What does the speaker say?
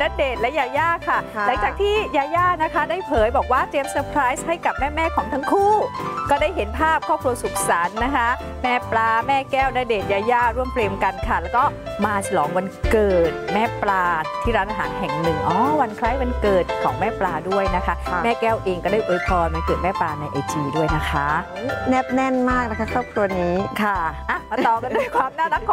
ณเดชน์และยาย่าค่ะ ค่ะหลังจากที่ยาย่านะคะได้เผยบอกว่าเตรียมเซอร์ไพรส์ให้กับแม่ ๆ ของทั้งคู่ ก็ได้เห็นภาพครอบครัวสุขสันต์นะคะ แม่ปลาแม่แก้วณเดชน์ยาย่าร่วมเฟรมกันค่ะ แล้วก็มาฉลองวันเกิดแม่ปลาที่ร้านอาหารแห่งหนึ่งอ๋อวันคล้ายวันเกิดของแม่ปลาด้วยนะคะ ค่ะ แม่แก้วเองก็ได้อวยพรวันเกิดแม่ปลาในไอจีด้วยนะคะ แนบแน่นมากนะคะครอบครัวนี้ ค่ะอะมาต่อกันด้วยความน่ารักของ